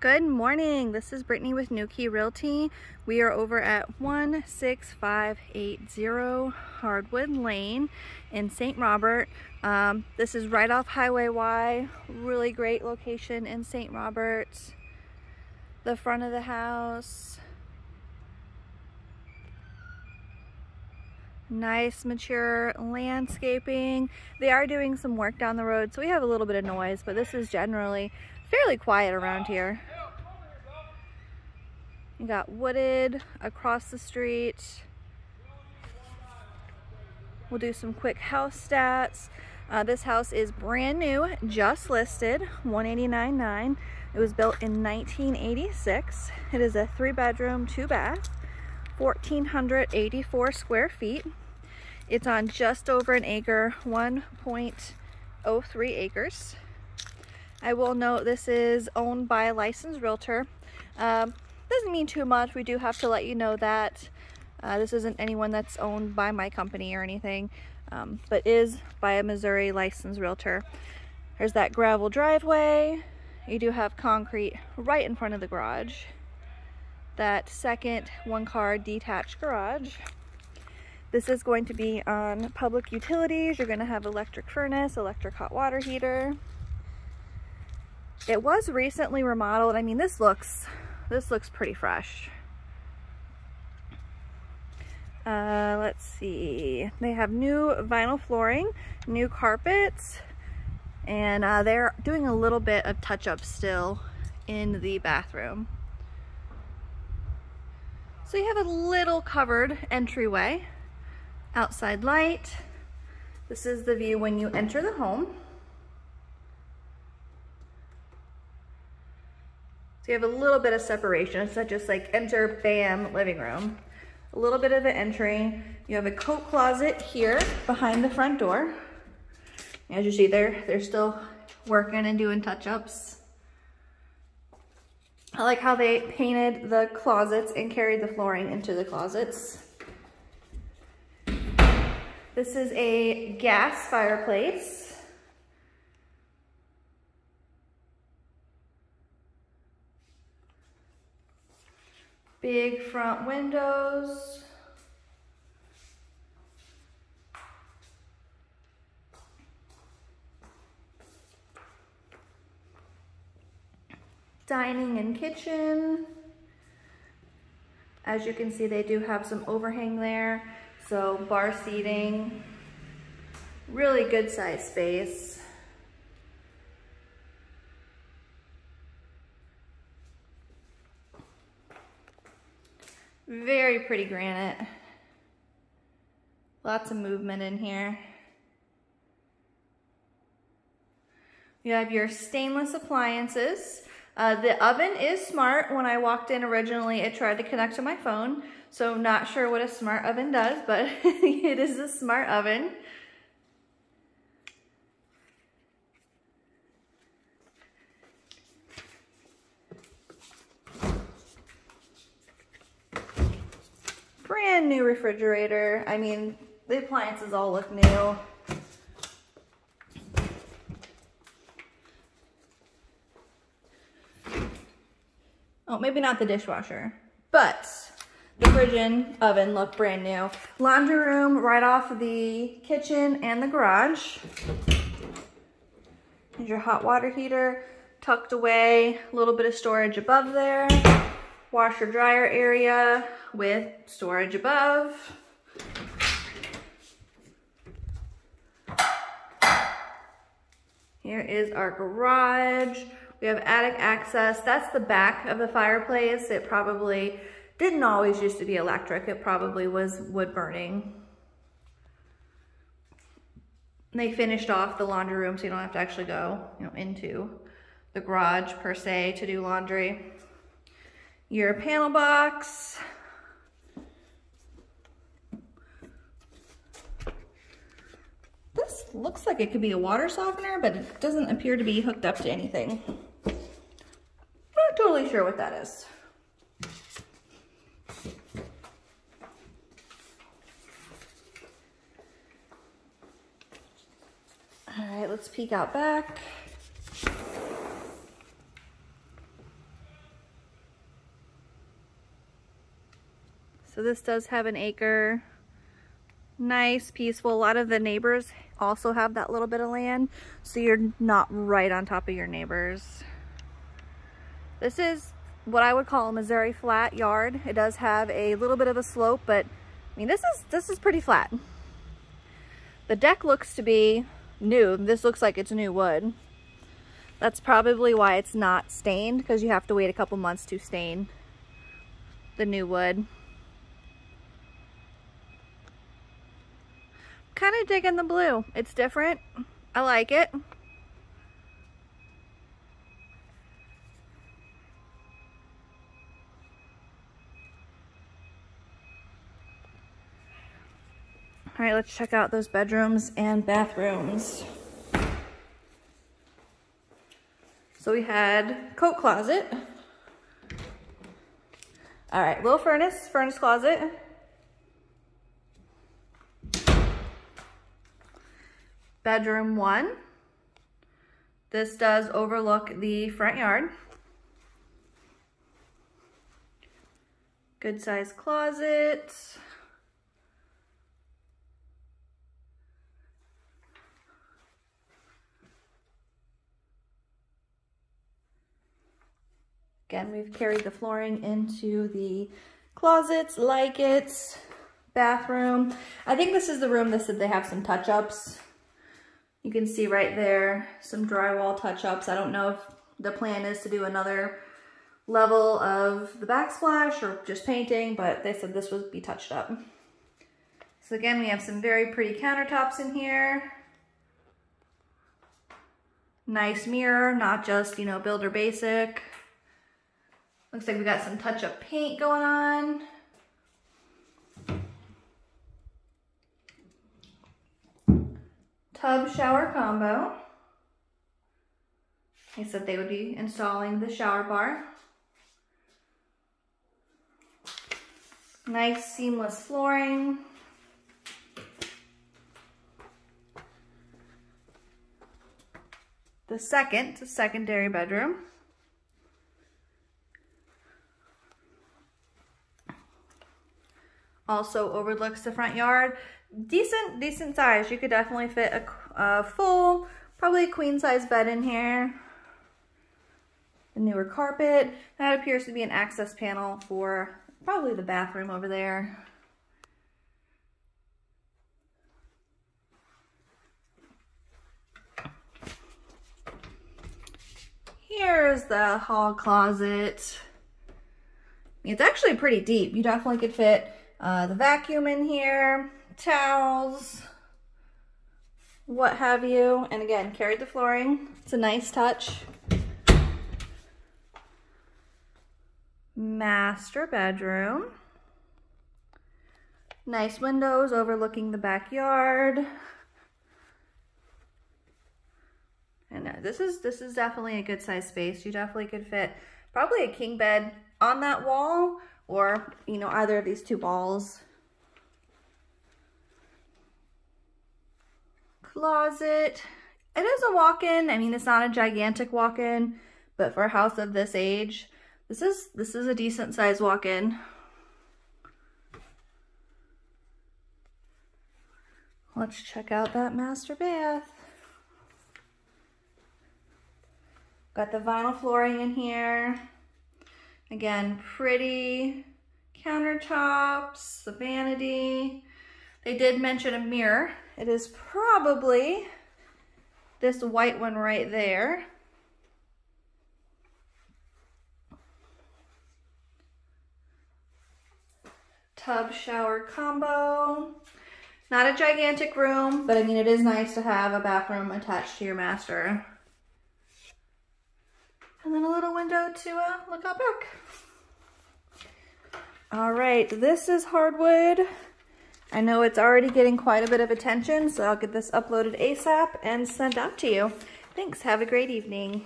Good morning. This is Brittany with Key Realty. We are over at 16580 Hardwood Lane in St. Robert. Um, this is right off Highway Y. Really great location in St. Robert. The front of the house. Nice mature landscaping. They are doing some work down the road, so we have a little bit of noise, but this is generally fairly quiet around here. You got wooded across the street. We'll do some quick house stats. Uh, this house is brand new, just listed, 189.9. It was built in 1986. It is a three bedroom, two bath, 1,484 square feet. It's on just over an acre, 1.03 acres. I will note this is owned by a licensed realtor. Um, doesn't mean too much. We do have to let you know that uh, this isn't anyone that's owned by my company or anything, um, but is by a Missouri licensed realtor. There's that gravel driveway. You do have concrete right in front of the garage. That second one car detached garage. This is going to be on public utilities. You're going to have electric furnace, electric hot water heater. It was recently remodeled. I mean, this looks, this looks pretty fresh. Uh, let's see. They have new vinyl flooring, new carpets, and uh, they're doing a little bit of touch-up still in the bathroom. So you have a little covered entryway, outside light. This is the view when you enter the home. You have a little bit of separation. It's not just like enter, bam, living room. A little bit of an entry. You have a coat closet here behind the front door. As you see, they're, they're still working and doing touch-ups. I like how they painted the closets and carried the flooring into the closets. This is a gas fireplace. Big front windows. Dining and kitchen. As you can see, they do have some overhang there. So bar seating, really good size space. Very pretty granite. Lots of movement in here. You have your stainless appliances. Uh, the oven is smart. When I walked in originally, it tried to connect to my phone. So not sure what a smart oven does, but it is a smart oven. Brand new refrigerator. I mean, the appliances all look new. Oh, maybe not the dishwasher, but the fridge and oven look brand new. Laundry room right off the kitchen and the garage. Your hot water heater tucked away, a little bit of storage above there. Washer dryer area, with storage above. Here is our garage. We have attic access. That's the back of the fireplace. It probably didn't always used to be electric. It probably was wood burning. They finished off the laundry room so you don't have to actually go you know, into the garage per se to do laundry. Your panel box, looks like it could be a water softener, but it doesn't appear to be hooked up to anything. Not totally sure what that is. All right, let's peek out back. So this does have an acre. Nice, peaceful. A lot of the neighbors also have that little bit of land, so you're not right on top of your neighbors. This is what I would call a Missouri flat yard. It does have a little bit of a slope, but I mean, this is, this is pretty flat. The deck looks to be new. This looks like it's new wood. That's probably why it's not stained because you have to wait a couple months to stain the new wood. Kind of digging the blue. It's different. I like it. All right, let's check out those bedrooms and bathrooms. So we had coat closet. All right, little furnace, furnace closet. Bedroom one. This does overlook the front yard. Good size closet. Again, we've carried the flooring into the closets, like it, bathroom. I think this is the room that said they have some touch-ups. You can see right there some drywall touch-ups. I don't know if the plan is to do another level of the backsplash or just painting, but they said this would be touched up. So again, we have some very pretty countertops in here. Nice mirror, not just, you know, builder basic. Looks like we got some touch-up paint going on. Tub shower combo. They said they would be installing the shower bar. Nice seamless flooring. The second, secondary bedroom. Also overlooks the front yard. Decent, decent size. You could definitely fit a, a full, probably a queen size bed in here. The newer carpet. That appears to be an access panel for probably the bathroom over there. Here's the hall closet. It's actually pretty deep. You definitely could fit uh, the vacuum in here, towels, what have you. And again, carried the flooring. It's a nice touch. Master bedroom. Nice windows overlooking the backyard. And uh, this is this is definitely a good size space. You definitely could fit probably a king bed on that wall or, you know, either of these two balls. Closet. It is a walk-in. I mean, it's not a gigantic walk-in, but for a house of this age, this is this is a decent size walk-in. Let's check out that master bath. Got the vinyl flooring in here. Again, pretty countertops, the vanity. They did mention a mirror. It is probably this white one right there. Tub shower combo. Not a gigantic room, but I mean, it is nice to have a bathroom attached to your master. And then a little window to uh, look out back. All right, this is hardwood. I know it's already getting quite a bit of attention, so I'll get this uploaded ASAP and sent out to you. Thanks, have a great evening.